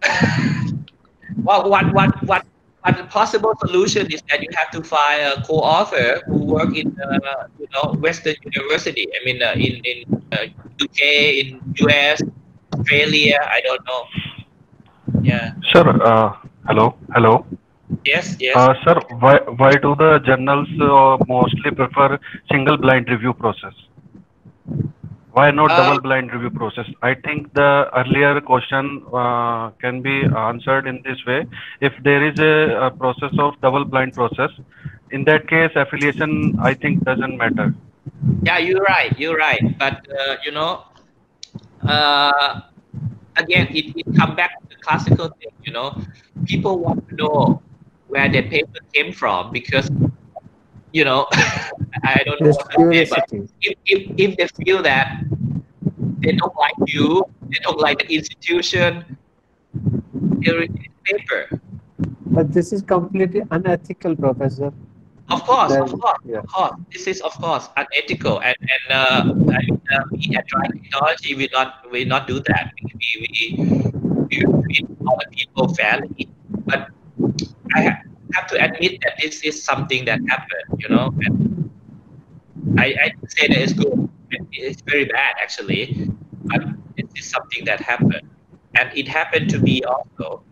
well, what what what one possible solution is that you have to find a co-author who work in uh, you know Western University. I mean, uh, in in uh, UK, in US, Australia. I don't know. Yeah. Sir, uh, hello, hello. Yes. Yes. Uh, sir, why why do the journals uh, mostly prefer single blind review process? Why not Uh, double blind review process? I think the earlier question uh, can be answered in this way. If there is a, a process of double blind process, in that case, affiliation I think doesn't matter. Yeah, you're right. You're right. But uh, you know, uh, again, it, it come back to the classical thing. You know, people want to know where their paper came from because, you know, I don't know say, but if, if if they feel that they don't like you, they don't like the institution, they read the paper. But this is completely unethical, Professor. Of course, of course, yeah. of course. This is of course unethical, and and uh, I mean, uh, we at Dry Technology we not we not do that. We we we, treat other people fairly, but I have to admit that this is something that happened. You know, and I I say that it's good. It's very bad actually, but it is something that happened, and it happened to me also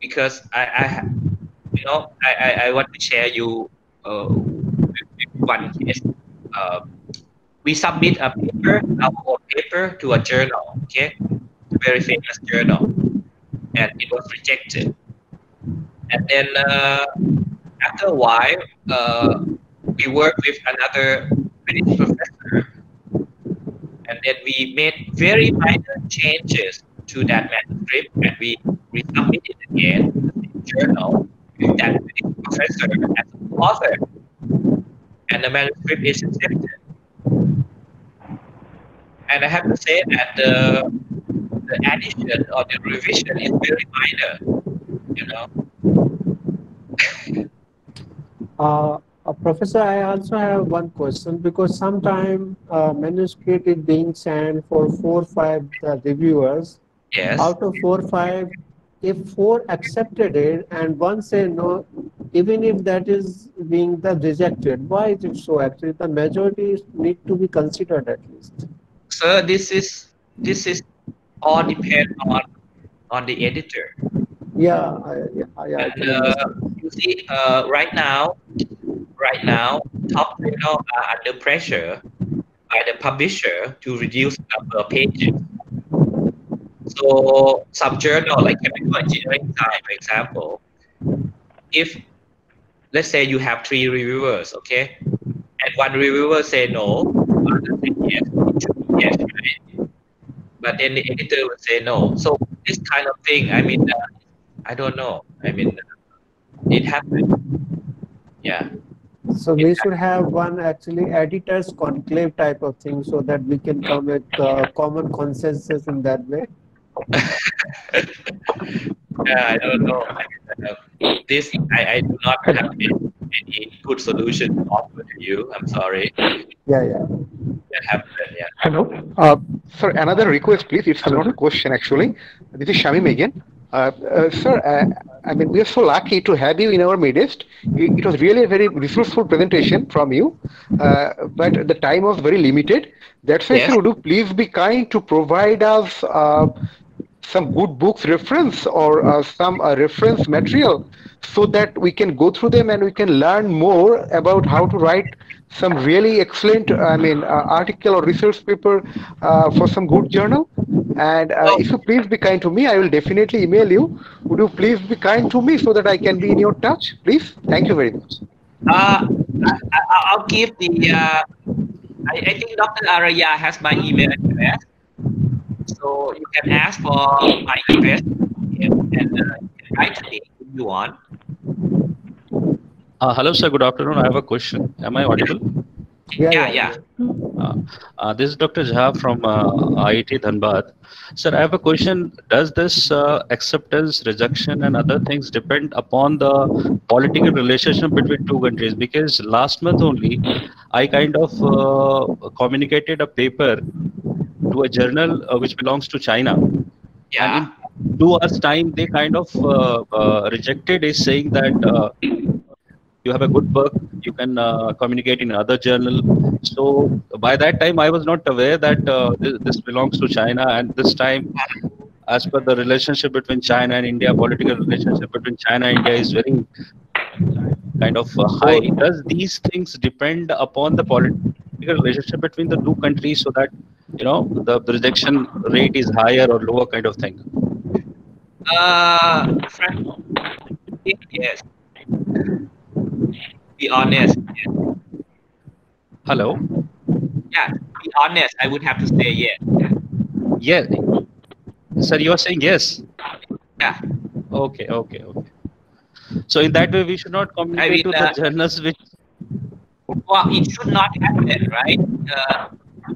because I I you know I I, I want to share you uh, one case. Uh, we submit a paper, our paper, to a journal, okay, a very famous journal, and it was rejected. And then uh, after a while, uh, we worked with another British professor, and then we made very minor changes to that manuscript, and we resubmitted again to the journal with that British professor as an author, and the manuscript is accepted. And I have to say that the, the addition or the revision is very minor, you know. Uh, uh, Professor, I also have one question because sometime uh, manuscript is being sent for four five uh, reviewers. Yes. Out of four five, if four accepted it and one say no, even if that is being the rejected, why is it so? Actually, the majority need to be considered at least. So this is this is all depend on on the editor. Yeah, I, yeah, I, And uh, you see, uh, right now, right now, top journal are under pressure by the publisher to reduce number of pages. So some journal like Chemical Engineering Science, for example, if let's say you have three reviewers, okay, and one reviewer say no, other say yes, it should be yes, right? but then the editor will say no. So this kind of thing, I mean, uh, I don't know. I mean, uh, it happened. Yeah. So we should have one actually editors conclave type of thing so that we can come with uh, common consensus in that way. Yeah, I don't know. Uh, This I, I do not have any, any good solution to offer to you. I'm sorry. Yeah, yeah. That happened. Yeah. Hello. Uh, sir, another request, please. It's not a question, actually. This is Shamim again. Uh, uh, sir, uh, I mean, we are so lucky to have you in our midst. It, it was really a very resourceful presentation from you, uh, but the time was very limited. That's why, Yes. sir, would you please be kind to provide us uh, some good books reference or uh, some uh, reference material so that we can go through them and we can learn more about how to write some really excellent i mean uh, article or research paper uh, for some good journal and uh, if you please be kind to me i will definitely email you would you please be kind to me so that i can be in your touch please thank you very much Uh, I, I, I'll give the. Uh, I, I think Dr. Arya has my email address, so you can ask for my address and, and uh, you write to me if you want. Uh, hello, sir. Good afternoon. I have a question. Am I audible? Yeah, Yeah, yeah. yeah. Uh, uh, this is Dr. Jha from uh, IIT Dhanbad. Sir, I have a question. Does this uh, acceptance, rejection, and other things depend upon the political relationship between two countries? Because last month only, I kind of uh, communicated a paper to a journal uh, which belongs to China. Yeah. And in two hours' time, they kind of uh, uh, rejected is saying that uh, you have a good work, you can uh, communicate in other journal. So by that time, I was not aware that uh, this, this belongs to China, and this time, as per the relationship between China and India, political relationship between China and India is very kind of uh, high. Does these things depend upon the political relationship between the two countries so that you know the, rejection rate is higher or lower kind of thing? Uh, yes. Be honest. Hello. Yeah, be honest. I would have to say yes. Yeah. Sir, you are saying yes. Yeah. Okay, okay, okay. So in that way, we should not communicate mean, to the uh, journals which. Well, it should not happen, right? Uh,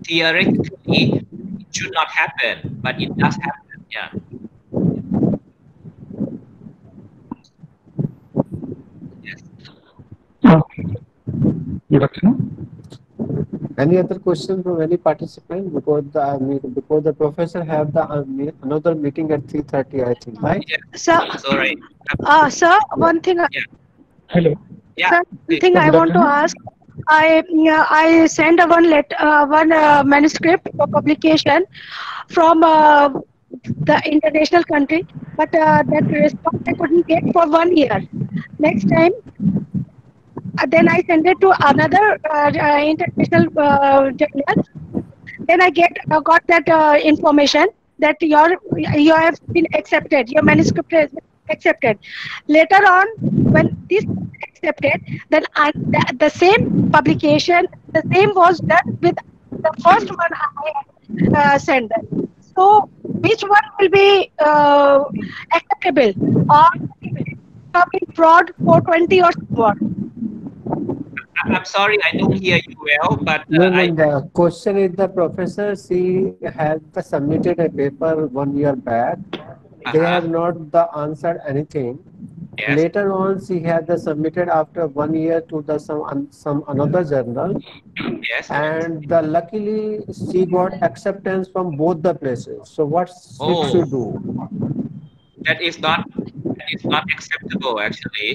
theoretically, it should not happen, but it does happen. Yeah. Yes. Good afternoon. Any other question from any participant? Because the, I mean, because the professor have the uh, me- another meeting at three thirty, I think, right? Sir, Sorry. uh, sir, one thing, Hello. Yeah. sir, one thing I Good want to ask. I yeah, I sent a one let uh, one uh, manuscript for publication from uh, the international country, but uh, that response I couldn't get for one year. Next time, then I send it to another uh, uh, international uh, journal. Then I get uh, got that uh, information that your you have been accepted. Your manuscript has been accepted. Later on, when this accepted, then I, the, the same publication, the same was done with the first one I uh, sent. So, which one will be uh, acceptable or coming fraud 420 or what? I'm sorry, I don't hear you well, but uh, No, I, the question is the professor, she has submitted a paper one year back. They Uh-huh. have not the answered anything. yes. Later on, she had the submitted after one year to the some some another journal, Yes. and the luckily she got acceptance from both the places. So what should Oh. she do? that is not that is not acceptable actually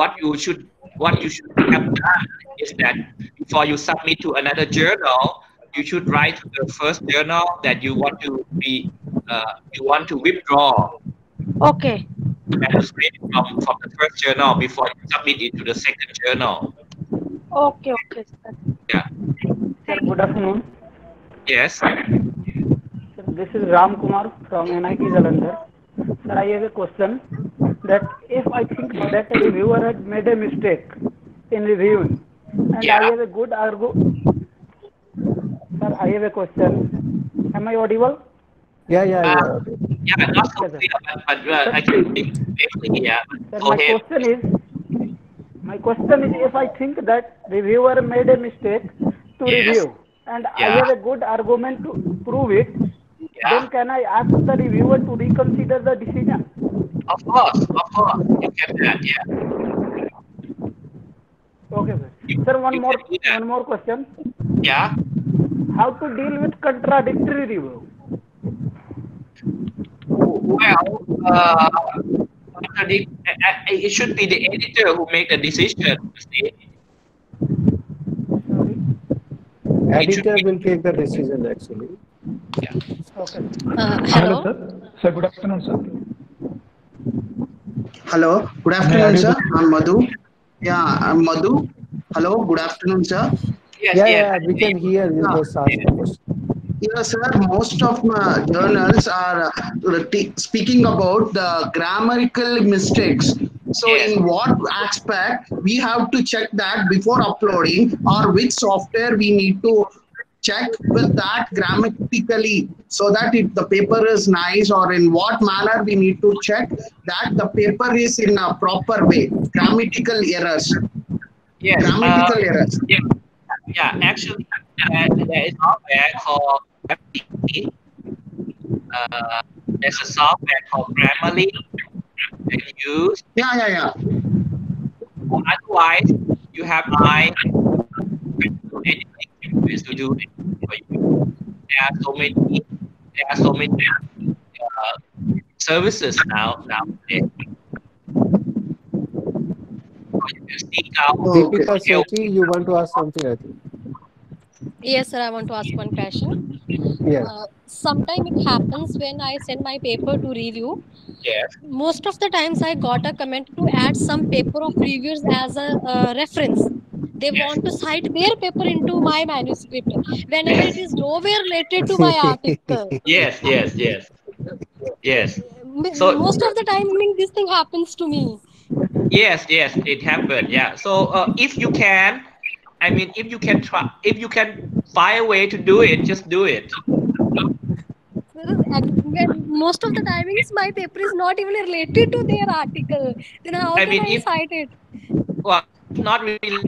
what you should what you should have done is that before you submit to another journal you should write the first journal that you want to be uh, you want to withdraw Okay. manuscript from, from the first journal before you submit it to the second journal Okay, okay. sir. yeah Sir, good afternoon. yes Sir, this is Ram Kumar from NIT Jalandhar. Sir, I have a question that if I think that a reviewer had made a mistake in reviewing, and Yeah. I have a good argu. Sir, I have a question. Am I audible? Yeah, yeah, Uh, yeah. yeah not so clear but, but uh, I can speak briefly yeah Sir, go my ahead question is, My question is if I think that reviewer made a mistake to Yes. review and I have a good argument to prove it, Yeah. then can I ask the reviewer to reconsider the decision? Of course, of course, you can do that. Yeah. Okay, sir. Sir, one more can do that. one more question. Yeah. How to deal with contradictory review? Well, uh, contradict- uh, uh, it should be the editor who make the decision. See. Sorry. Editor will take the decision actually. Okay. Uh, Hello, hello. sir. Sir, good afternoon, sir. Hello, good afternoon, sir. I'm Madhu. Yeah, I'm Madhu. Hello, good afternoon, sir. Yes, Yeah, yes. yeah, we can hear you just ask the. Yes, sir. Most of my journals are uh, speaking about the grammatical mistakes. So, Yes. in what aspect we have to check that before uploading, or which software we need to check with that grammatically, so that if the paper is nice, or in what manner we need to check that the paper is in a proper way. Grammatical errors. Yes. Grammatical uh, errors. yeah, yeah, actually, uh, there is software called. Uh, there's a software called Grammarly that you use. Yeah, yeah, yeah. Otherwise, you have my ways to do it. There are so many, there are so many uh, services now nowadays. You can seek out Deepika Okay. you want to ask something, I think. Yes, sir. I want to ask one question. Yes. Uh, sometime it happens when I send my paper to review. Yes. Most of the times I got a comment to add some paper of reviewers as a uh, reference. They Yes. want to cite their paper into my manuscript whenever it is nowhere related to my article. Yes, yes, yes. Yes. So- Most of the time, I mean, this thing happens to me. Yes, yes, it happened. Yeah. So uh, if you can, I mean, if you can try, if you can find a way to do it, just do it. Most of the timings my paper is not even related to their article. Then how I can mean, I if- cite it? Well, not really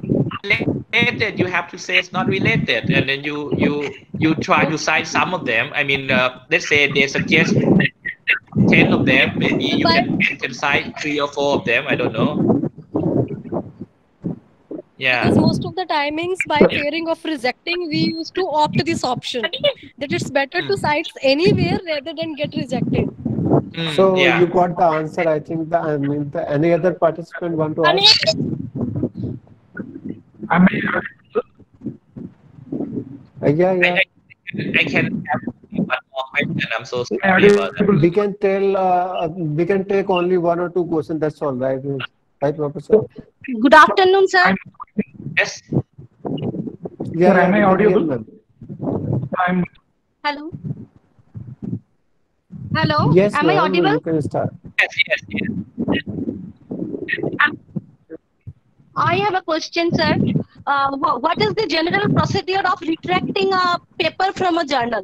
related. You have to say it's not related, and then you you you try to cite some of them. I mean, uh, let's say they suggest ten of them. Maybe you can, you can cite three or four of them. I don't know. Yeah. Because most of the timings, by fearing of rejecting, we used to opt this option. That it's better to cite anywhere rather than get rejected. Mm, So yeah. you got the answer. I think. The, I mean, the, any other participant want to ask? Am I sir? Uh, yeah, yeah. I, I can have one more question. I'm so Am I sorry about that. We can tell. Uh, we can take only one or two questions. That's all, right? Right, Professor? Good afternoon, sir. I'm, Yes. Yeah, Sir, am yeah, I we can hear, audible? I'm Hello. Hello. Yes, Am I audible? You can start. Yes. Yes. Yes. I have a question, sir. Uh, what is the general procedure of retracting a paper from a journal?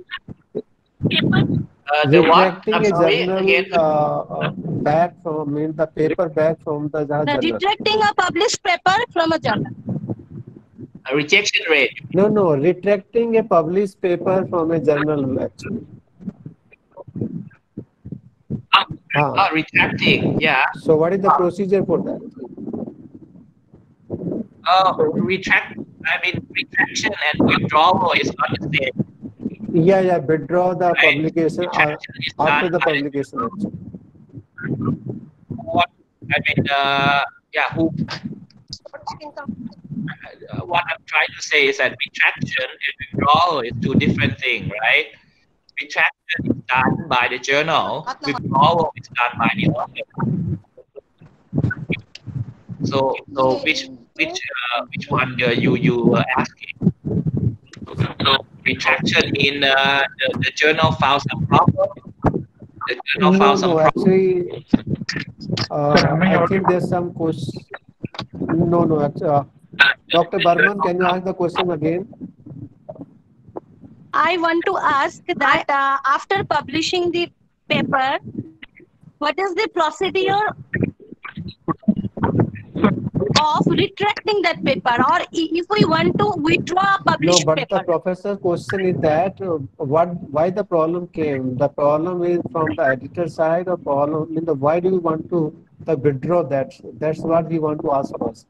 Uh, the? Retracting I'm a journal Again. uh, uh, back from, mean the paper back from the The journal. retracting a published paper from a journal. A rejection rate. No, no, retracting a published paper from a journal actually. Ah, Ah. ah, retracting. Yeah. So what is the procedure for that? Uh, retract. I mean, retraction and withdrawal is not the same. Yeah, yeah, withdraw the Right. publication uh, after the publication what I mean. Uh, yeah. Who? Uh, what I'm trying to say is that retraction and withdrawal is two different things, right? Retraction is done by the journal. Withdrawal is done by the author. So, so which which uh, which one uh, you you were asking? So retraction in uh, the, the journal found some problem. The journal No, found some no, problem. actually, uh, I I think there's some question. No, no, actually, uh, Dr. Burman, can you ask the question again? I want to ask that uh, after publishing the paper, what is the procedure of retracting that paper or if we want to withdraw a No, published but the paper. professor question is that uh, what why the problem came? The problem is from the editor side or problem I mean the why do you want to the withdraw that? That's what we want to ask first.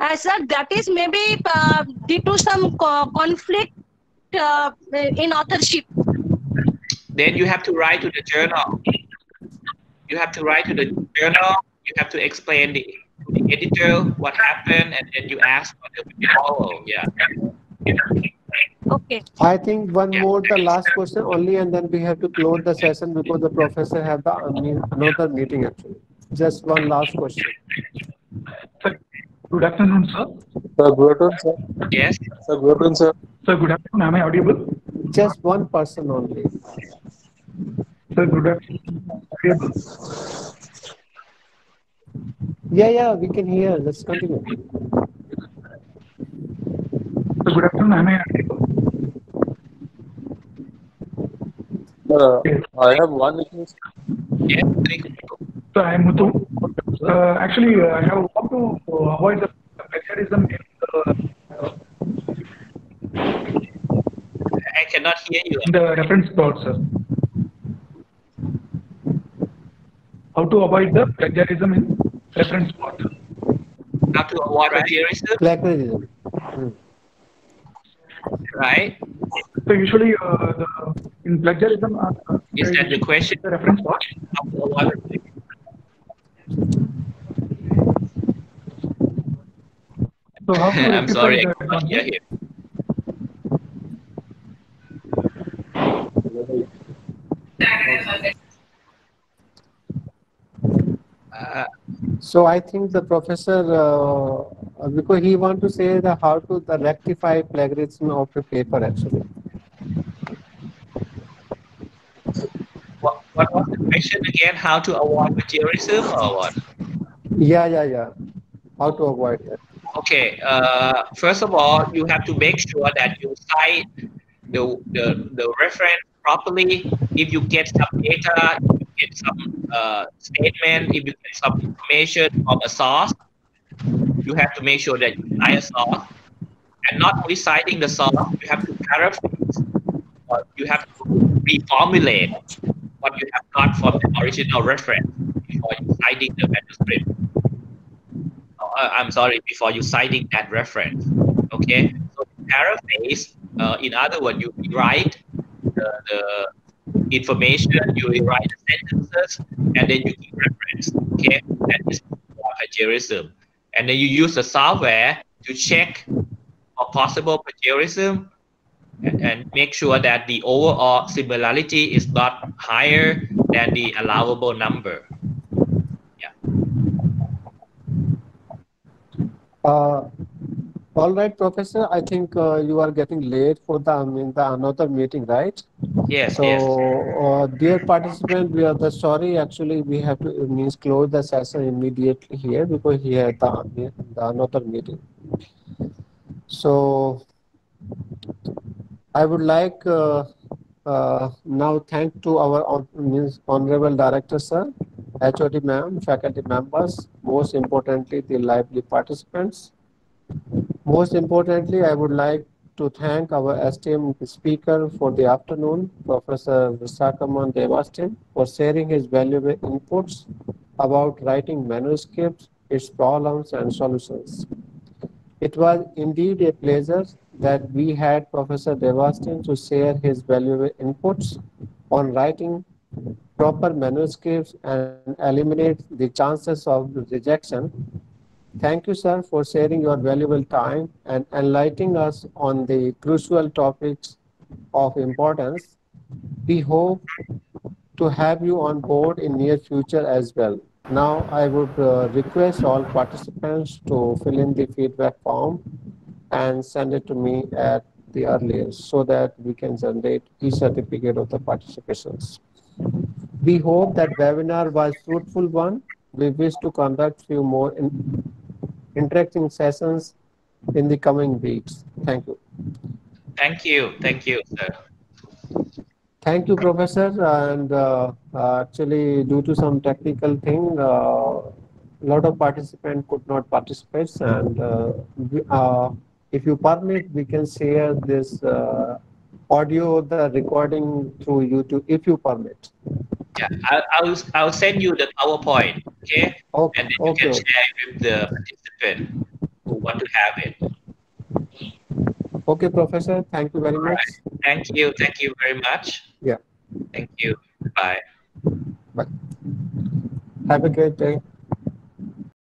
Uh, sir, that is maybe uh, due to some co- conflict uh, in authorship. Then you have to write to the journal. You have to write to the journal. You have to explain the, to the editor what happened, and then you ask for the withdrawal. Yeah. Okay. I think one more the last question only and then we have to close the session because the professor have the I another meeting actually. Just one last question. Good afternoon, sir. Sir, good afternoon, sir. Yes. Sir, good afternoon, sir. Sir, good afternoon. Am I audible? Just one person only. Sir, good afternoon. Audible. Yeah, yeah, we can hear. Let's continue. Sir, good afternoon. Am I audible? Uh, I have one issue. Yes. So I am Muthu. Uh, actually, uh, I have want to uh, avoid the plagiarism in the, I cannot hear you. in the reference plot, sir. How to avoid the plagiarism in reference plot? How to avoid plagiarism, Plagiarism. right? So usually, uh, the, in plagiarism, uh, uh, Is that the question? the reference plot? How to avoid So how to I'm sorry, I the cannot hear you. So I think the professor, uh, uh, because he want to say the how to the rectify plagiarism of the paper actually. what, what was the question again? How to avoid plagiarism or what? Yeah, yeah, yeah. How to avoid that? Okay. Uh, first of all, you have to make sure that you cite the, the, the reference properly. If you get some data, get some uh, statement, if you get some information from a source, you have to make sure that you cite a source. And not only citing the source, you have to paraphrase or you have to reformulate what you have got from the original reference before you citing the manuscript. Uh, I'm sorry, before you citing that reference. Okay, so paraphrase. Uh, in other words, you write the, the information, you write sentences, and then you give reference. Okay, that is plagiarism. And then you use the software to check for possible plagiarism and, and make sure that the overall similarity is not higher than the allowable number. Yeah. Uh, all right, professor. I think uh, you are getting late for the I mean the another meeting, right? Yes, So, yes. uh, dear participant, we are the sorry. Actually, we have to it means close the session immediately here because he had the, the another meeting. So, I would like uh, uh, now thank to our means honorable director sir, HOD ma'am, faculty members, most importantly the lively participants. Most importantly, I would like to thank our esteemed speaker for the afternoon, Professor Sakamon Devahastin, for sharing his valuable inputs about writing manuscripts, its problems and solutions. It was indeed a pleasure that we had Professor Devahastin to share his valuable inputs on writing proper manuscripts and eliminate the chances of rejection. Thank you, sir, for sharing your valuable time and enlightening us on the crucial topics of importance. We hope to have you on board in near future as well. Now, I would uh, request all participants to fill in the feedback form and send it to me at the earliest so that we can generate e-certificate of the participations. We hope that webinar was fruitful one. We wish to conduct few more in, interacting sessions in the coming weeks. Thank you. Thank you. Thank you, sir. Thank you, Professor. And uh, uh, actually, due to some technical thing, a lot of participants could not participate. And uh, uh, if you permit, we can share this uh, audio, the recording through YouTube, if you permit. Yeah, I'll, I'll, I'll send you the PowerPoint, okay? Okay, And then you okay, can share it with the who want to have it. Okay, Professor. Thank you very much. Thank you. Thank you very much. Yeah. Thank you. Bye. Bye. Have a great day.